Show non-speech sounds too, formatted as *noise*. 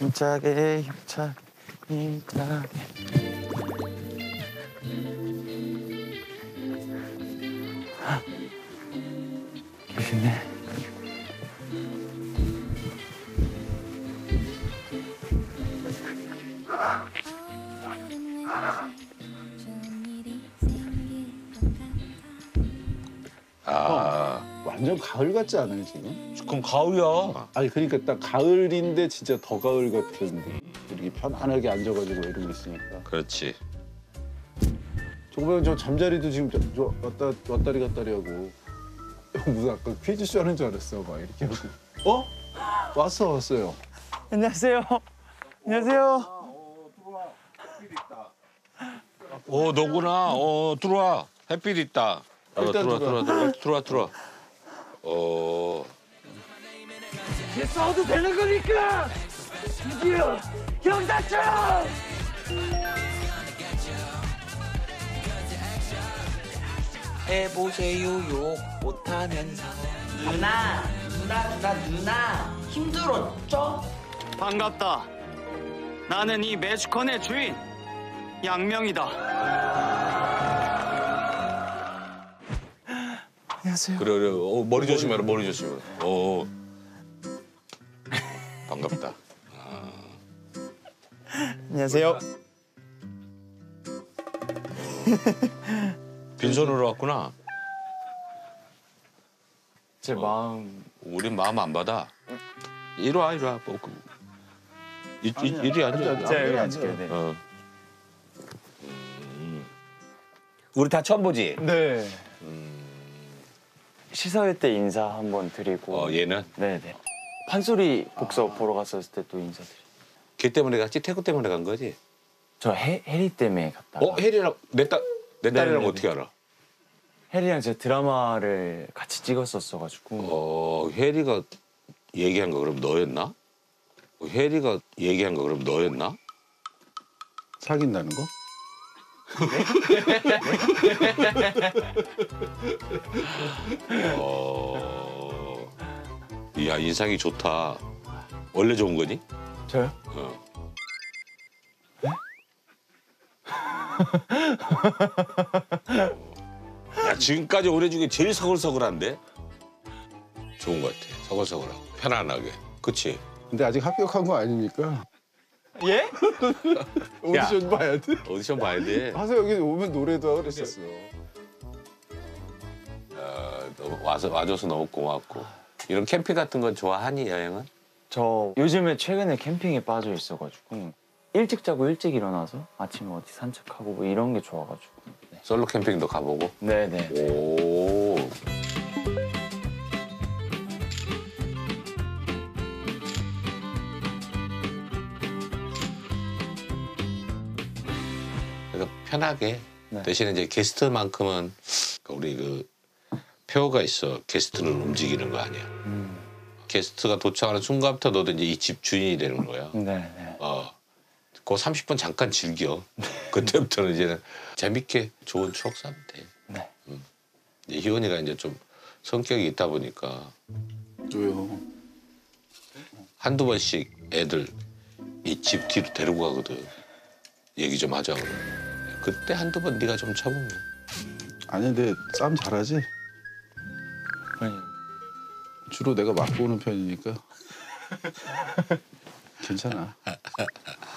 힘차게 힘차게 힘차게. 계시네 아, 완전 가을 같지 않아요 지금? 그럼 가을이야. 아니 그러니까 딱 가을인데 진짜 더 가을 같은. 이렇게 편안하게 앉아가지고 이러고 있으니까. 그렇지. 보면 저 잠자리도 지금 저, 저 왔다 왔다리 갔다리 하고 *laughs* 무슨 아까 퀴즈쇼 하는 줄 알았어 막 이렇게 하고. 어? 왔어 왔어요. 안녕하세요 안녕하세요 어, 너구나. 어, 들어와. 햇빛 있다. 어, 일단 들어와, 들어와. 들어와, 들어와, 들어와, 들 어, 싸워도 되는 거니까 드디어 경사처럼 해보세요 욕 못하면서 누나 누나 누나 누나 힘들었죠? 반갑다. 나는 이 매주컨의 주인 양명이다. 안녕하세요 그래, 그래. 어, 머리 조심해라, 머리 조심해라. 어. 반갑다. 안녕하세요 빈손으로 왔구나. 제 마음 우린 마음 안 받아. 이리 와, 이리 와. 뭐, 그, 이, 이, 이리 앉아. 제가 여기 앉을게요 네. 어. 음. 우리 다 처음 보지? 네. 시사회 때 인사 한번 드리고. 어, 얘는? 네네. 판소리 복서 보러 갔었을 때 또 인사드리고. 걔 때문에 갔지? 태구 때문에 간 거지? 저 해, 해리 때문에 갔다가. 어, 혜리랑, 내 딸, 내 딸이랑 네네네. 어떻게 알아? 해리랑 제 드라마를 같이 찍었었어가지고. 어, 혜리가 얘기한 거 그럼 너였나? 어, 혜리가 얘기한 거 그럼 너였나? 사귄다는 거? 어, 이야, 인상이 좋다. 원래 좋은 거니? 저요? 어. 야, 지금까지 올해 중에 제일 서글서글한데? 좋은 것 같아. 서글서글하고. 편안하게. 그치? 근데 아직 합격한 거 아니니까 예? *laughs* 오디션 봐야 돼. 오디션 봐야 돼. 와서 여기 오면 노래도 하고 그랬었어. 어, 너무 와서, 와줘서 너무 고맙고. 이런 캠핑 같은 건 좋아하니, 여행은? 저 요즘에 최근에 캠핑에 빠져 있어가지고. 일찍 자고 일찍 일어나서 아침에 어디 산책하고 뭐 이런 게 좋아가지고. 네. 솔로 캠핑도 가보고. 네네. 오. 그러니까 편하게 네. 대신에 이제 게스트만큼은 우리 그 표가 있어 게스트를 움직이는 거 아니야. 음. 게스트가 도착하는 순간부터 너도 이제 이 집 주인이 되는 거야. 네 네. 어. 그 30분 잠깐 즐겨. *laughs* 그때부터는 이제는 재밌게 좋은 추억 쌓으면 돼. 네. 이제 희원이가 이제 좀 성격이 있다 보니까 왜요? 한두 번씩 애들 이 집 뒤로 데리고 가거든. 얘기 좀 하자고. 그때 한두 번 네가 좀 참으면. 아니 근데 싸움 잘하지? 아니, 주로 내가 맞고 오는 편이니까 괜찮아. *laughs*